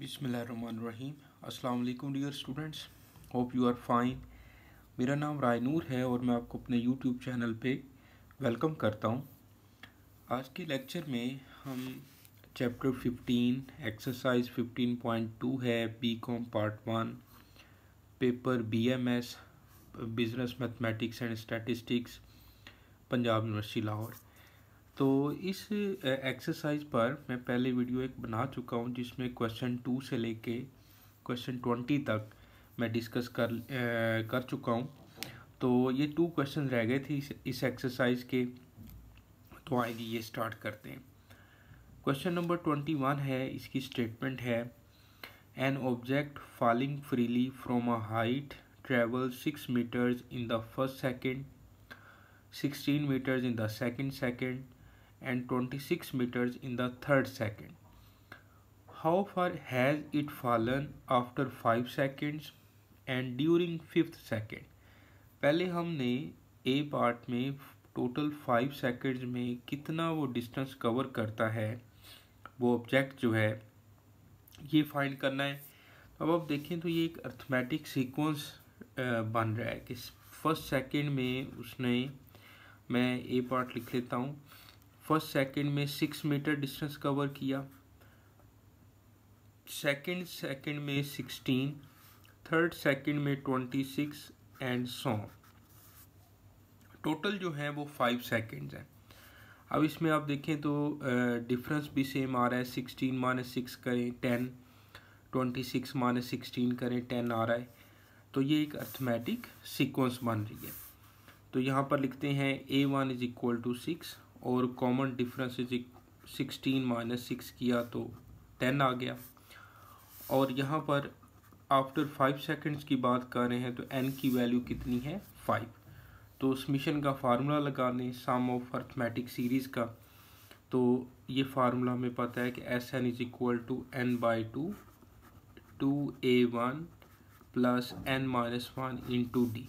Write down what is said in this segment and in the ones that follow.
बिसमीम वालेकुम dear students, hope you are fine. मेरा नाम रायनूर है और मैं आपको अपने यूट्यूब चैनल पे वेलकम करता हूँ। आज के लेक्चर में हम चैप्टर 15 एक्सरसाइज 15.2 है B com part one, paper BMS business mathematics and statistics, Punjab university Lahore. तो इस एक्सरसाइज पर मैं पहले वीडियो एक बना चुका हूँ जिसमें क्वेश्चन टू से लेके क्वेश्चन ट्वेंटी तक मैं डिस्कस कर आ, कर चुका हूँ। तो ये टू क्वेश्चन रह गए थे इस, एक्सरसाइज के। तो आइए ये स्टार्ट करते हैं। क्वेश्चन नंबर ट्वेंटी वन है इसकी स्टेटमेंट है an object falling freely from a height travel six metres in the first second sixteen metres in the second second and 26 meters in the third second. How far has it fallen after 5 seconds and during 5th second? पहले हमने ए part में total five seconds में कितना वो distance cover करता है, वो object जो है, ये फाइंड करना है अब आप देखें तो ये एक अर्थमेटिक सीक्वेंस बन रहा है कि फ़र्स्ट सेकंड में उसने मैं ए पार्ट लिख लेता हूँ फ़र्स्ट सेकंड में सिक्स मीटर डिस्टेंस कवर किया। सेकंड सेकंड में सिक्सटीन, थर्ड सेकंड में twenty six and so total जो है वो फाइव सेकंड्स हैं। अब इसमें आप देखें तो डिफरेंस भी सेम आ रहा है। सिक्सटीन माइनस सिक्स करें ten, twenty six minus sixteen करें टेन आ रहा है। तो ये एक अर्थमेटिक सीक्वेंस बन रही है। तो यहाँ पर लिखते हैं A one is equal to six और common difference is sixteen minus six किया तो टेन आ गया। और यहाँ पर आफ्टर फाइव सेकेंड्स की बात कर रहे हैं तो एन की वैल्यू कितनी है? फाइव तो उस मिशन का फार्मूला लगाने सम ऑफ़ अर्थमेटिक सीरीज़ का तो ये फार्मूला हमें पता है कि S N is equal to N by two two A one plus N minus one into D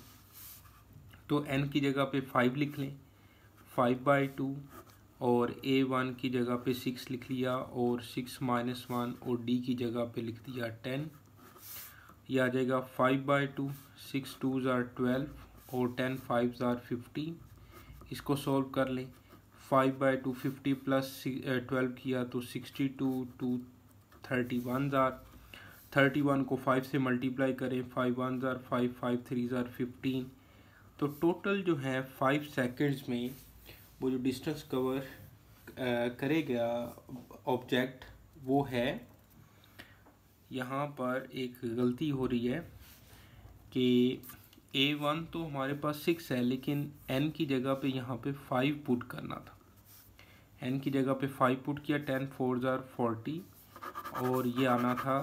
तो एन की जगह पे फाइव लिख लें। फाइव बाई टू और ए वन की जगह पे सिक्स लिख लिया और सिक्स माइनस वन और डी की जगह पे लिख दिया टेन यह आ जाएगा five by two six two are twelve और टेन फाइव ज़ार फिफ्टीन इसको सॉल्व कर लें। Five by two fifty plus twelve किया तो sixty two two thirty one are thirty one को फाइव से मल्टीप्लाई करें। Five one are five five three are fifteen तो टोटल जो है फाइव सेकेंड्स में वो जो डिस्टेंस कवर करेगा ऑब्जेक्ट वो है, यहाँ पर एक गलती हो रही है कि ए वन तो हमारे पास सिक्स है, लेकिन एन की जगह पे यहाँ पे फाइव पुट करना था। एन की जगह पे फाइव पुट किया टेन फोर ज़ार फोर्टी और ये आना था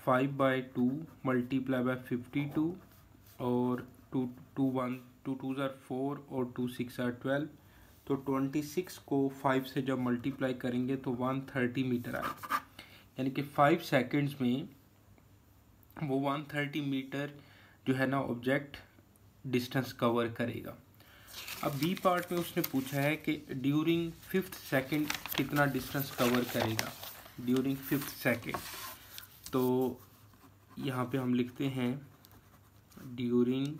five by two multiply by fifty two और two two one two two are four और टू सिक्स आर ट्वेल्व तो ट्वेंटी सिक्स को फाइव से जब मल्टीप्लाई करेंगे तो वन थर्टी मीटर आए यानी कि फाइव सेकेंड्स में वो वन थर्टी मीटर जो है ना ऑब्जेक्ट डिस्टेंस कवर करेगा। अब बी पार्ट में उसने पूछा है कि ड्यूरिंग फिफ्थ सेकंड कितना डिस्टेंस कवर करेगा? ड्यूरिंग फिफ्थ सेकंड तो यहाँ पे हम लिखते हैं ड्यूरिंग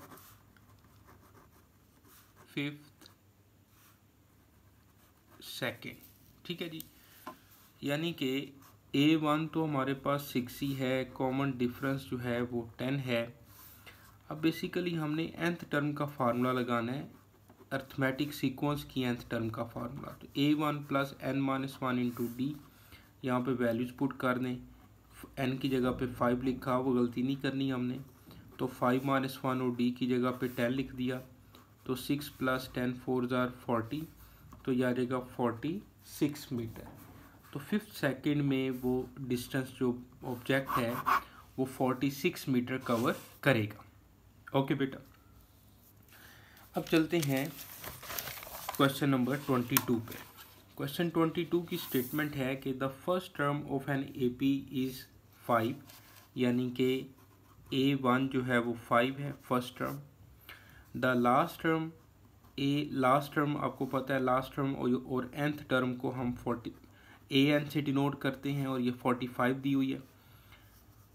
फिफ्थ सेकेंड ठीक है जी? यानी कि ए वन तो हमारे पास सिक्स ही है कॉमन डिफरेंस जो है वो टेन है। अब बेसिकली हमने एंथ टर्म का फार्मूला लगाना है। अर्थमेटिक सीक्वेंस की एंथ टर्म का फार्मूला तो A one plus N minus one into D यहाँ पर वैल्यूज़ पुट कर दें। एन की जगह पे फाइव लिखा, वो गलती नहीं करनी हमने। तो फाइव माइनस वन और डी की जगह पे टेन लिख दिया। तो six plus ten four are forty तो यह आ जाएगा फोर्टी सिक्स मीटर तो फिफ्थ सेकेंड में वो डिस्टेंस जो ऑब्जेक्ट है, वो फोर्टी सिक्स मीटर कवर करेगा. ओके बेटा. अब चलते हैं क्वेश्चन नंबर ट्वेंटी टू पे. क्वेश्चन ट्वेंटी टू की स्टेटमेंट है कि the first term of an A P is five यानी कि ए वन जो है वो फाइव है first term the last term A last term आपको पता है लास्ट टर्म और और एंथ टर्म को हम फोर्टी ए एन से डिनोट करते हैं और ये फोर्टी फाइव दी हुई है।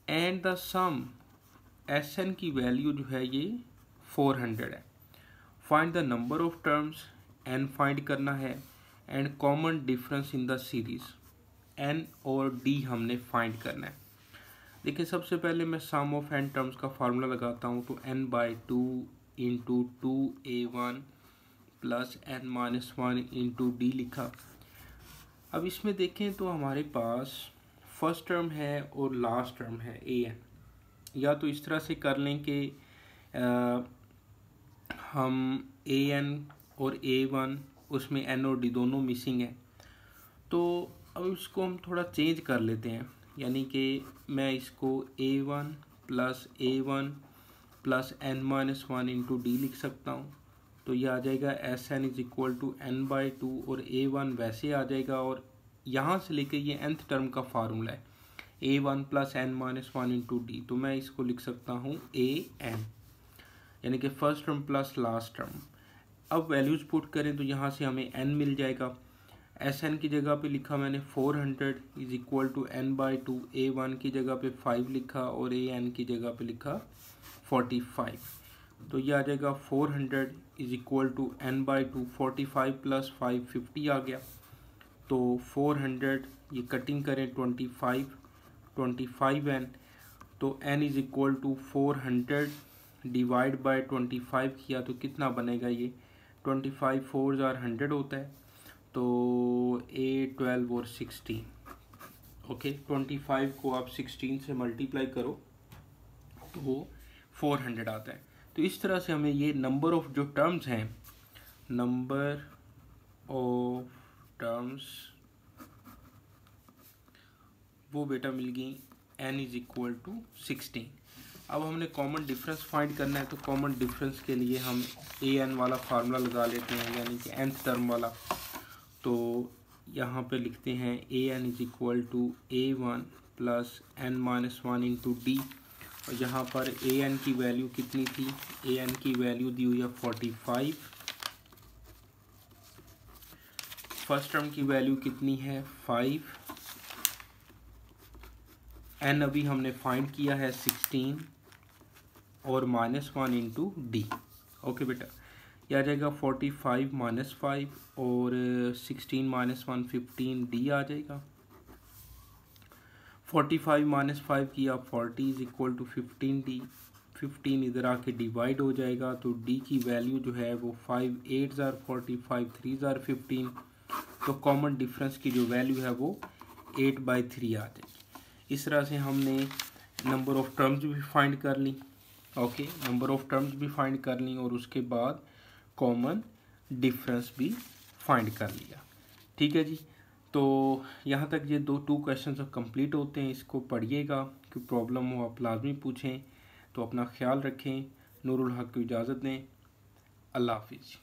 And the sum S N की वैल्यू जो है ये फोर हंड्रेड है। Find the number of terms N find करना है and common difference in the series N और डी हमने फाइंड करना है। देखिए, सबसे पहले मैं सम ऑफ़ एन टर्म्स का फार्मूला लगाता हूँ तो N by two into two A one plus N minus one into D लिखा। अब इसमें देखें तो हमारे पास फ़र्स्ट टर्म है और लास्ट टर्म है, ए एन या तो इस तरह से कर लें कि हम ए एन और ए वन, उसमें एन और डी दोनों मिसिंग है। तो अब इसको हम थोड़ा चेंज कर लेते हैं। यानी कि मैं इसको A one plus A one plus N minus one into D लिख सकता हूँ। तो ये आ जाएगा S N is equal to N by two और ए वन वैसे आ जाएगा और यहाँ से लेके ये nth टर्म का फार्मूला है। A one plus N minus one into D तो मैं इसको लिख सकता हूँ ए एन यानी कि first term plus last term अब वैल्यूज़ पुट करें तो यहाँ से हमें एन मिल जाएगा। एस एन की जगह पे लिखा मैंने four hundred is equal to N by two A one की जगह पे फाइव लिखा और ए एन की जगह पे लिखा फोर्टी फाइव तो ये आ जाएगा four hundred is equal to n by two forty five plus five fifty आ गया। तो फोर हंड्रेड, ये कटिंग करें twenty five twenty five n तो n is equal to four hundred divide by twenty five किया तो कितना बनेगा ये? ट्वेंटी फाइव फोर ज़ार हंड्रेड होता है तो ए ट्वेल्व और सिक्सटीन। ओके, ट्वेंटी फाइव को आप सिक्सटीन से मल्टीप्लाई करो तो वो फोर हंड्रेड आता है। तो इस तरह से हमें ये नंबर ऑफ़ जो टर्म्स हैं नंबर ऑफ़ टर्म्स वो बेटा मिल गई n is equal to sixteen अब हमने कॉमन डिफरेंस फाइंड करना है तो कॉमन डिफरेंस के लिए हम ए एन वाला फार्मूला लगा लेते हैं, यानी कि एंथ टर्म वाला। तो यहाँ पे लिखते हैं a n is equal to a one plus n minus one into d और यहाँ पर ए एन की वैल्यू कितनी थी? ए एन की वैल्यू दी हुई है फोर्टी फाइव फ़र्स्ट टर्म की वैल्यू कितनी है? फाइव एन अभी हमने फाइंड किया है सिक्सटीन और minus one into d okay बेटा। यह आ जाएगा फोर्टी फाइव माइनस फाइव और sixteen minus one fifteen d आ जाएगा। फोर्टी फाइव माइनस फाइव किया forty is equal to fifteen d fifteen इधर आके डिवाइड हो जाएगा तो डी की वैल्यू जो है वो फाइव एट ज़ार फोर्टी फाइव थ्री ज़ार फिफ्टीन तो कॉमन डिफरेंस की जो वैल्यू है वो एट बाई थ्री आ जाएगी। इस तरह से हमने नंबर ऑफ़ टर्म्स भी फाइंड कर ली ओके नंबर ऑफ़ टर्म्स भी फाइंड कर ली और उसके बाद कॉमन डिफरेंस भी फाइंड कर लिया। ठीक है जी? तो यहाँ तक ये दो टू क्वेश्चन कंप्लीट होते हैं, इसको पढ़िएगा कि प्रॉब्लम हो आप लाजमी पूछें तो अपना ख्याल रखें, नूरुल हक को इजाज़त दें, अल्लाह हाफिज़।